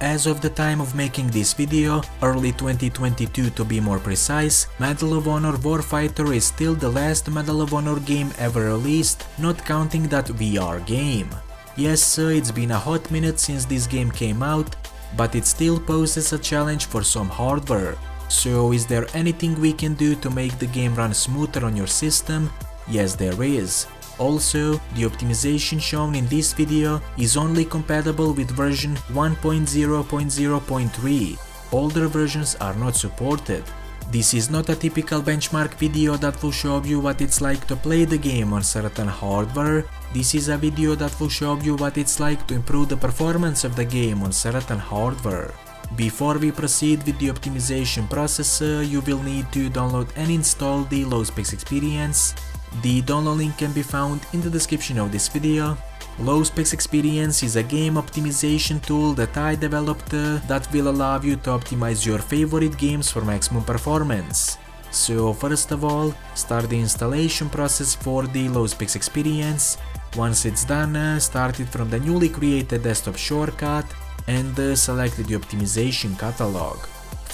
As of the time of making this video, early 2022 to be more precise, Medal of Honor Warfighter is still the last Medal of Honor game ever released, not counting that VR game. Yes, sir, it's been a hot minute since this game came out, but it still poses a challenge for some hardware. So is there anything we can do to make the game run smoother on your system? Yes there is. Also, the optimization shown in this video is only compatible with version 1.0.0.3. Older versions are not supported. This is not a typical benchmark video that will show you what it's like to play the game on certain hardware. This is a video that will show you what it's like to improve the performance of the game on certain hardware. Before we proceed with the optimization process, you will need to download and install the LowSpecs Experience. The download link can be found in the description of this video. Low Specs Experience is a game optimization tool that I developed uh, that will allow you to optimize your favorite games for maximum performance. So first of all, start the installation process for the Low Specs Experience. Once it's done, uh, start it from the newly created desktop shortcut and uh, select the optimization catalog.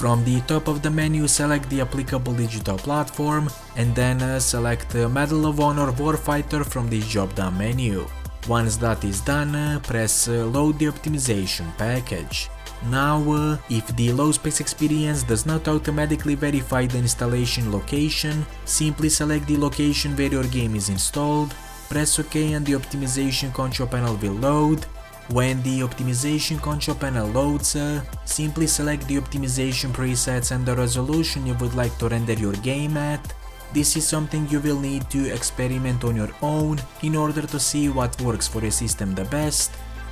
From the top of the menu select the applicable digital platform and then uh, select Medal of Honor Warfighter from the drop down menu. Once that is done, uh, press uh, load the optimization package. Now, uh, if the Low Specs Experience does not automatically verify the installation location, simply select the location where your game is installed, press OK and the optimization control panel will load, when the optimization control panel loads, uh, simply select the optimization presets and the resolution you would like to render your game at. This is something you will need to experiment on your own in order to see what works for your system the best.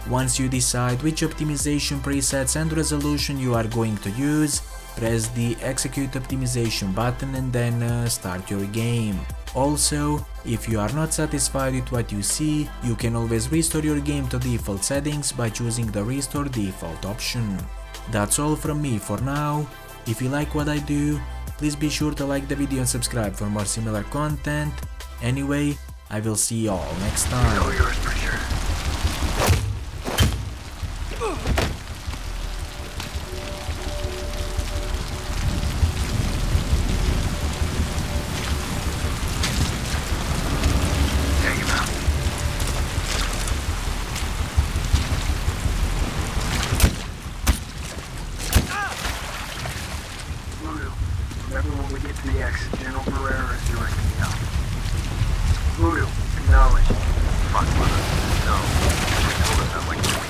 Once you decide which optimization presets and resolution you are going to use, press the execute optimization button and then uh, start your game. Also, if you are not satisfied with what you see, you can always restore your game to default settings by choosing the restore default option. That's all from me for now. If you like what I do, please be sure to like the video and subscribe for more similar content. Anyway, I will see you all next time. Remember when we get to the exit, General Pereira is directing me out. Uh, voodoo, acknowledge. Fuck it. No. They told us that like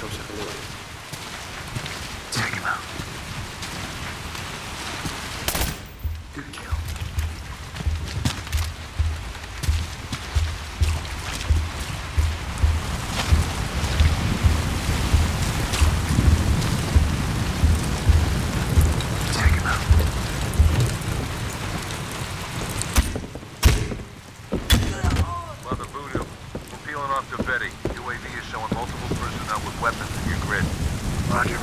Ilan ikaw sa kaliwa. Take him out. Good kill. To Betty. UAV is showing weapons in your grid. Roger.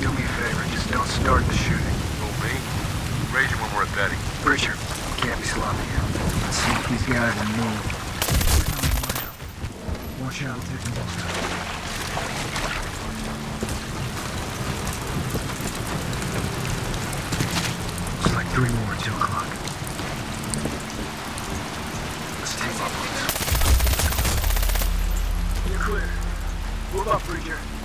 Do me a favor. Just don't start the shooting. Who, me? Raging when we're at Betty. Richard, can't be sloppy here. Let's see if these guys will move. Watch out, take them out. Looks like three more at two o'clock. Let's take